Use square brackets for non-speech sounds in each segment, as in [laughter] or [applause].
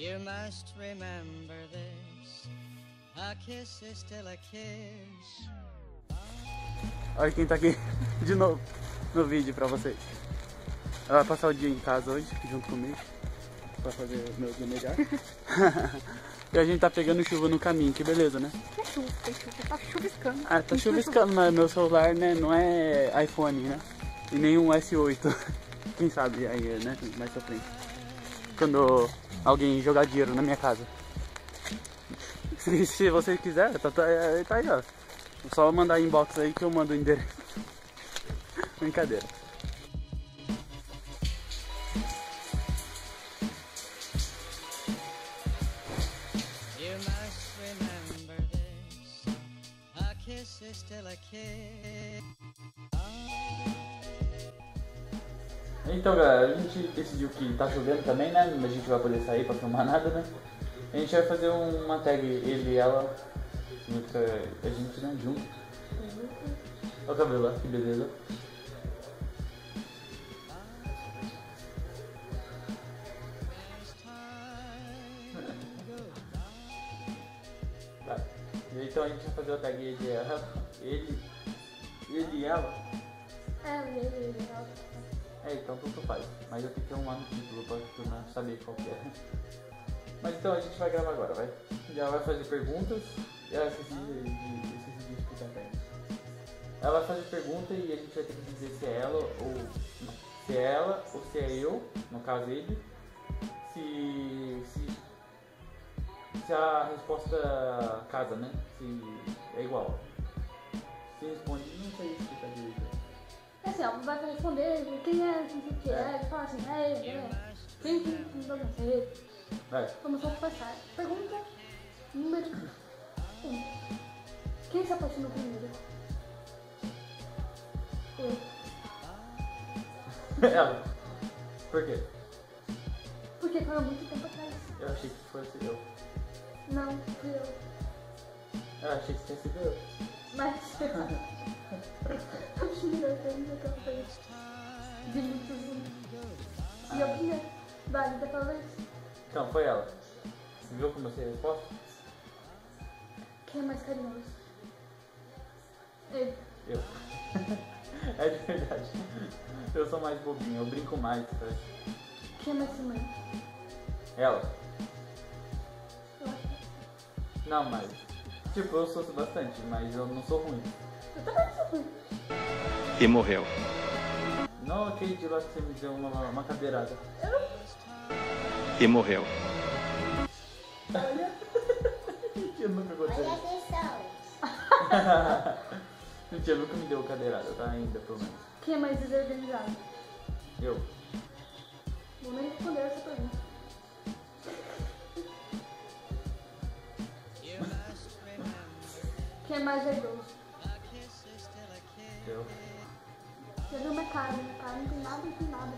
You must remember this. A kiss is still a kiss. Olha quem tá aqui [laughs] de novo no vídeo pra vocês. Ela vai passar o dia em casa hoje, junto comigo, pra fazer meu dia melhor. [laughs] e a gente tá pegando chuva no caminho, que beleza, né? Que chuva, que chuva, tá chuviscando. Ah, tá chuviscando, mas meu celular, né, não é iPhone, né? E nem um S8. [laughs] Quem sabe aí, né, mais pra frente. Quando alguém jogar dinheiro na minha casa. Se, [laughs] se você quiser, tá, tá, tá aí, ó. Só mandar inbox aí que eu mando o endereço. [laughs] Brincadeira. You must remember this. A kiss is still a kiss. Então, galera, a gente decidiu que tá chovendo também, né? A gente vai poder sair pra filmar nada, né? A gente vai fazer uma tag, ele e ela, junto com a gente, né? Junto. Olha o cabelo, ó, que beleza. Tá. E Então a gente vai fazer a tag ele e ela. Ele, ele e ela. É, ele, ele, É, então tanto faz. Mas eu tenho que arrumar no título pra não saber qual que é. Mas então a gente vai gravar agora, vai. Já vai fazer perguntas. Eu esqueci de, de, esqueci de explicar até. Ela vai fazer pergunta e a gente vai ter que dizer se é ela ou. Não, se é ela ou se é eu, no caso ele. Se. se se a resposta casa, né? Se é igual. Se responde, não sei explicar direito. É assim, ó, vai responder quem é, quem que que é, fala assim, é ele, é. Quem que mandou você? Vai. Vamos só começar. Pergunta número 1. Um. Quem se apaixonou primeiro? Eu. [laughs] Ela. Por quê? Porque foi há muito tempo atrás. Eu achei que fosse eu. Não, fui eu. Eu achei que tinha sido eu. Mas. [laughs] [laughs] De muitos. E a primeira. Válida talvez. Então, foi ela. Você viu como eu sei a resposta? Quem é mais carinhoso? Ele. Eu. [laughs] é de verdade. Eu sou mais bobinho, eu brinco mais. Sabe? Quem é mais ciumento? Ela. Eu acho que Não, mas. Tipo, eu sou bastante, mas eu não sou ruim. eu também sou ruim. e morreu. Não aquele de lá que você me deu uma, uma cadeirada. E morreu. Mentira, [laughs] nunca aconteceu. Olha atenção. [laughs] Mentira, nunca me deu cadeirada, tá? Ainda, pelo menos. Quem é mais desorganizado? Eu. Vou nem responder essa pergunta. Quem é mais kiss. Eu. Já viu minha cara? Cara não tem nada, tem nada.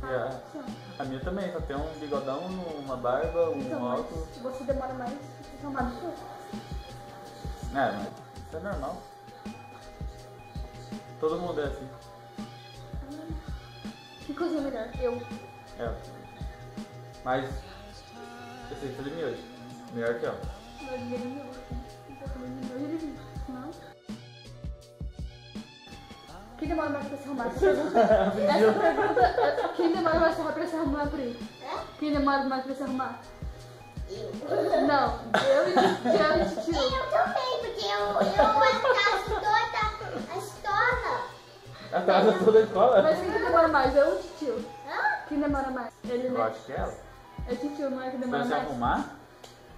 Ah, Já. assim, ó. A minha também, só tem um bigodão, uma barba, um Então, óculos. você demora mais pra chamar do que eu. É, mas isso é normal. Todo mundo é assim. Que cozinha melhor? Eu. É. Mas eu sei fazer miojo. Melhor que ela. Meu dinheiro meu. Quem demora mais pra se arrumar? Essa pergunta, essa pergunta, é, quem demora mais pra se arrumar por aí? Quem demora mais pra se arrumar? Eu. Não, eu e e tio. Eu também, porque eu, eu atraso toda a história. Atrasa toda a escola? Mas quem que demora mais? Eu ou tio? Hã? Quem demora mais? Ele, Eu né? acho que é ela. É tio, não é que Pra demora se mais? arrumar?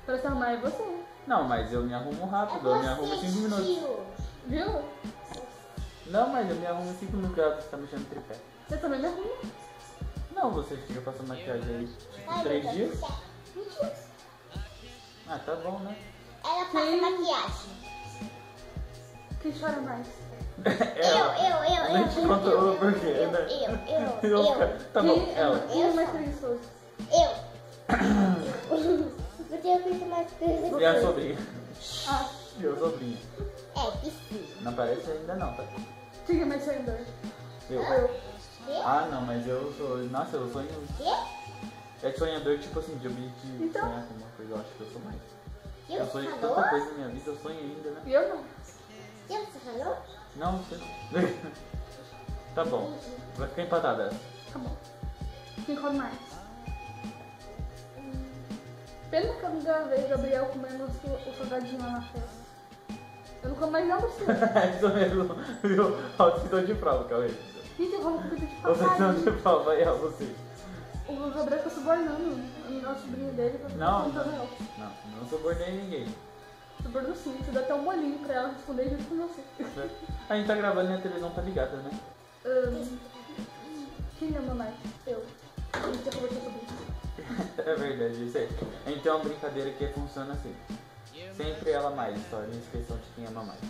Pra se arrumar é você. Não, mas eu me arrumo rápido. Eu me arrumo em 5 minutos. Viu? Não, mas eu me arrumo em 5 minutos ela tá mexendo no tripé. Você também me arruma? Não, você fica passando maquiagem aí tipo 3 meu dias. Ah, tá bom, né? Ela Sim. maquiagem. Quem chora mais? [laughs] Ela. Eu, eu, eu, Nem eu. te eu, contou eu, o porquê, eu, né? Eu, eu, [laughs] eu. Tá bom, quem, ela. quem é mais preguiçoso? Eu. Eu mais. E a sobrinha? Ah, E a sobrinha? É, que sim. Não aparece ainda não, tá? quem é mais sonhador? Eu. Eu. Quê? Ah, não, mas eu sou. Nossa, eu sonho. Quê? É sonhador, tipo assim, de objetivo, Então. sonhar com uma coisa, eu acho que eu sou mais. E Eu sonho falou? tanta coisa na minha vida, eu sonho ainda, né? Eu não. E você falou? Não, você [laughs] Tá bom, vai ficar empatada. Tá bom. Quem come mais? Pena que eu não gravei o Gabriel comendo o salgadinho lá na festa. Eu não como mais não, você. É isso mesmo, viu? Audição de prova, Cauê. Gente, eu vou comida de papai. de prova, aí, ó, você. O Gabriel tá subornando o nosso sobrinho dele pra Não, não. pra- Não, não subornei ninguém. Subornou sim, você dá até um bolinho pra ela responder junto com você. A gente tá gravando e a televisão tá ligada, né? Ahn, quem ama mais? Eu. A gente já conversou sobre. [laughs] É verdade, isso aí. A gente tem uma brincadeira que funciona assim. Sempre ela mais, só nessa questão de quem ama mais.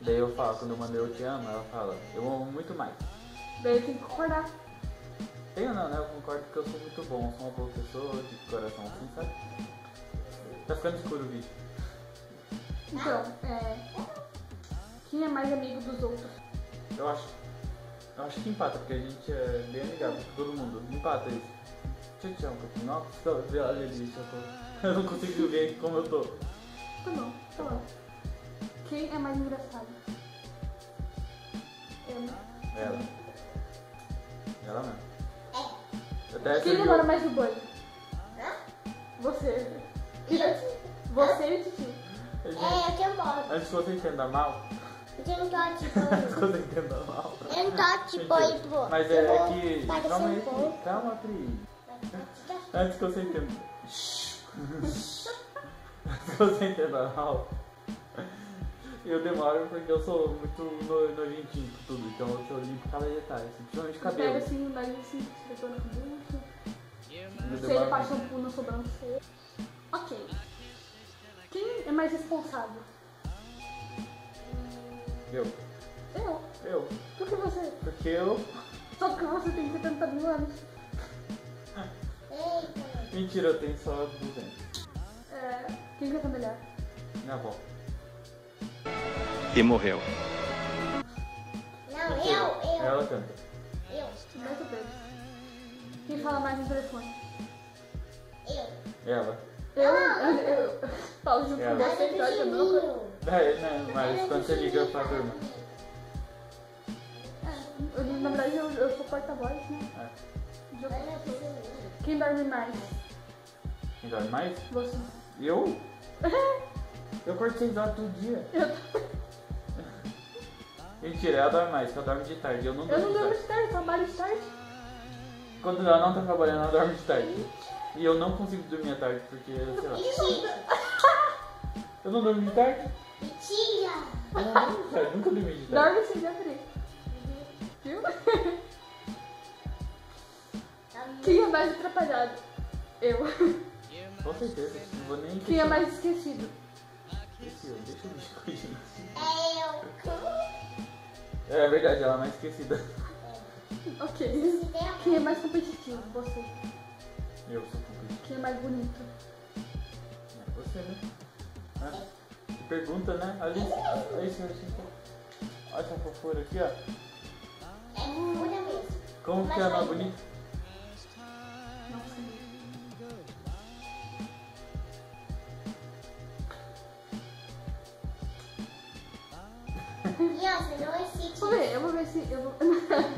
Daí eu falo, quando eu mando eu te amo, ela fala, eu amo muito mais. Daí tenho que concordar. Tenho não, né? Eu concordo que eu sou muito bom, sou uma boa pessoa, de coração assim, sabe? Tá ficando escuro o vídeo. Então, é. Quem é mais amigo dos outros? Eu acho. Eu acho que empata, porque a gente é bem amigável com todo mundo. Empata isso. Deixa eu tirar um pouquinho. Nossa, olha ali, eu, tô... [laughs] eu não consigo ver como eu tô. Tá bom, tá bom. Quem é mais engraçado? Eu. Ela. Ela mesmo. É. Até Quem demora mais no banho? Hã? Você. Você e o. Gente, É, eu tenho bola. Antes que você entenda mal, Eu tenho tote, tipo. antes que você entenda mal. Eu não tô tipo. Mas é vou que. Calma aí, calma, Pri. Antes que você entenda. Antes que você entenda mal. Eu demoro porque eu sou muito no- nojentinho com tudo, então eu sou limpo cada detalhe, assim, principalmente Pega cabelo. assim nariz assim, detona na cabeça. Eu Você demoro passa muito. shampoo na sobrancelha. Ok. Quem é mais responsável? Eu. Eu. Eu. Por que você? Porque eu. Só porque você tem 70 mil anos. Eita. Mentira, eu tenho só 200. É, quem canta melhor? Minha avó. E morreu. Não, eu, eu, Ela canta. eu, Mais ou menos. Quem fala mais no telefone? eu. Ela. Eu, eu, eu falo junto É. com você, então é a mesma coisa. É, né? Mas quando você liga pra turma. É, eu, na verdade eu, eu sou porta-voz, né? É. Eu- Quem dorme mais? Quem dorme mais? Você. Eu? [laughs] Eu corto 6 horas todo dia. [laughs] Mentira, ela dorme mais, que ela dorme de tarde. Eu não Eu durmo não de tarde. de tarde, trabalho de tarde. Quando ela não tá trabalhando, ela dorme de tarde. E eu não consigo dormir à tarde, porque, sei lá. Mentira. [laughs] Eu não durmo de tarde? Mentira. Eu não durmo de tarde, nunca dormi de tarde. Dorme sim, já. Viu? Quem é mais atrapalhado? Eu. [laughs] Com certeza, não vou nem Quem é mais esquecido? Esqueci, deixa eu biscoitinho. Eu. É verdade, ela é mais esquecida. Ok. Quem é mais competitivo? Você. Eu sou competitivo. Quem é mais bonito? É você, né? Que pergunta, né? Ali, aí, senhor, Olha essa fofura aqui, ó. É pura mesmo. Como que é a mais bonita? Você não. Vou ver, eu vou ver se. Eu vou... [laughs]